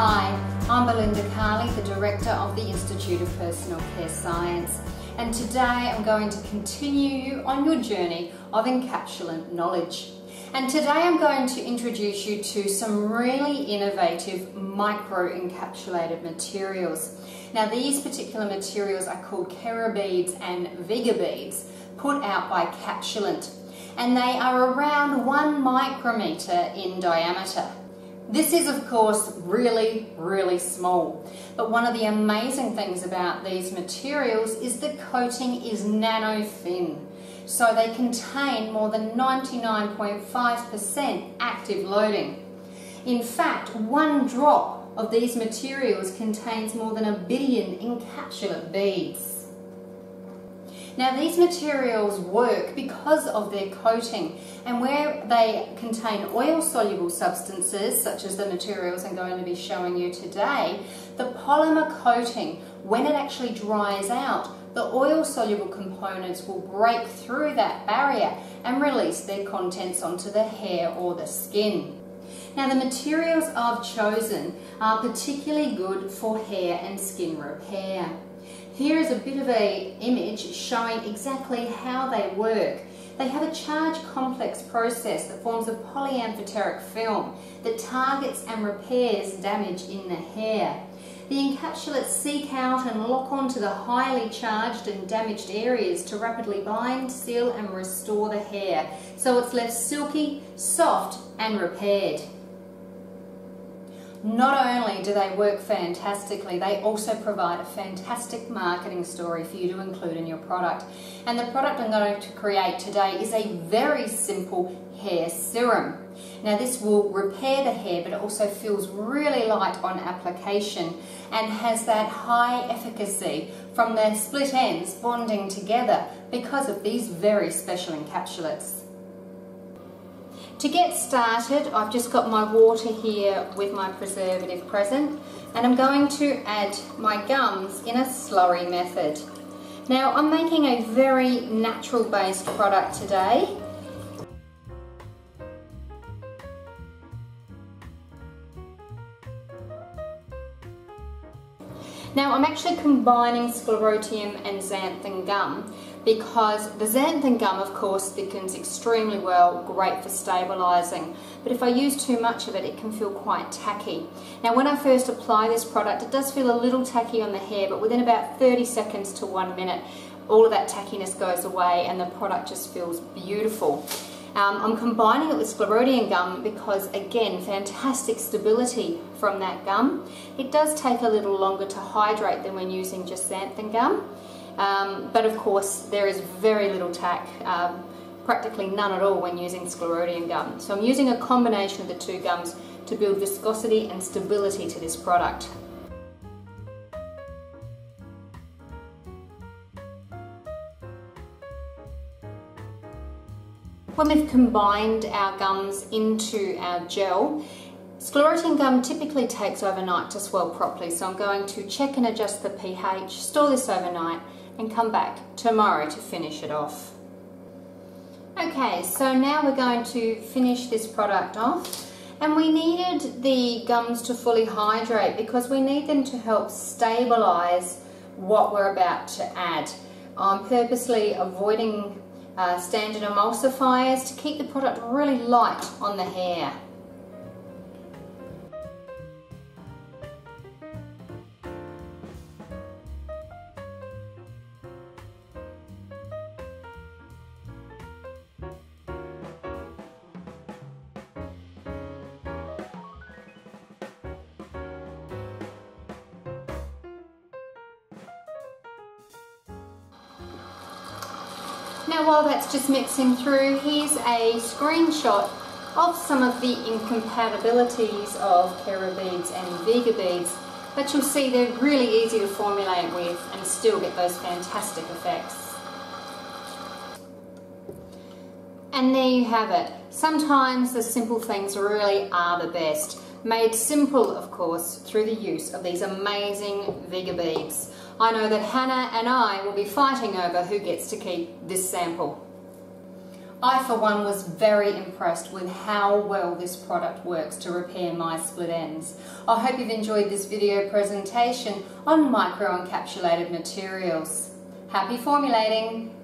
Hi, I'm Belinda Carli, the Director of the Institute of Personal Care Science, and today I'm going to continue you on your journey of encapsulant knowledge. And today I'm going to introduce you to some really innovative micro-encapsulated materials. Now these particular materials are called Kerabeads and Vegabeads, put out by Capsulant, and they are around one micrometer in diameter. This is of course really, really small. But one of the amazing things about these materials is the coating is nano thin. So they contain more than 99.5% active loading. In fact, one drop of these materials contains more than a billion encapsulate beads. Now these materials work because of their coating and where they contain oil soluble substances such as the materials I'm going to be showing you today, the polymer coating when it actually dries out the oil soluble components will break through that barrier and release their contents onto the hair or the skin. Now the materials I've chosen are particularly good for hair and skin repair. Here is a bit of a image showing exactly how they work. They have a charge complex process that forms a polyamphoteric film that targets and repairs damage in the hair. The encapsulates seek out and lock onto the highly charged and damaged areas to rapidly bind, seal and restore the hair so it's left silky, soft and repaired. Not only do they work fantastically, they also provide a fantastic marketing story for you to include in your product. And the product I'm going to create today is a very simple hair serum. Now this will repair the hair but it also feels really light on application and has that high efficacy from the split ends bonding together because of these very special encapsulates. To get started, I've just got my water here with my preservative present and I'm going to add my gums in a slurry method. Now I'm making a very natural based product today. Now I'm actually combining sclerotium and xanthan gum because the xanthan gum of course thickens extremely well, great for stabilising, but if I use too much of it it can feel quite tacky. Now when I first apply this product it does feel a little tacky on the hair but within about 30 seconds to one minute all of that tackiness goes away and the product just feels beautiful. Um, I'm combining it with sclerotium gum because again fantastic stability from that gum. It does take a little longer to hydrate than when using just xanthan gum um, but of course, there is very little tack, um, practically none at all when using sclerotium gum. So I'm using a combination of the two gums to build viscosity and stability to this product. When we've combined our gums into our gel, Sclerotium gum typically takes overnight to swell properly, so I'm going to check and adjust the pH, store this overnight, and come back tomorrow to finish it off. Okay, so now we're going to finish this product off and we needed the gums to fully hydrate because we need them to help stabilize what we're about to add. I'm purposely avoiding uh, standard emulsifiers to keep the product really light on the hair. Now while that's just mixing through, here's a screenshot of some of the incompatibilities of Kerabeads and Vega beads, but you'll see they're really easy to formulate with and still get those fantastic effects. And there you have it. Sometimes the simple things really are the best. Made simple, of course, through the use of these amazing Vegabeads. I know that Hannah and I will be fighting over who gets to keep this sample. I for one was very impressed with how well this product works to repair my split ends. I hope you've enjoyed this video presentation on microencapsulated materials. Happy formulating!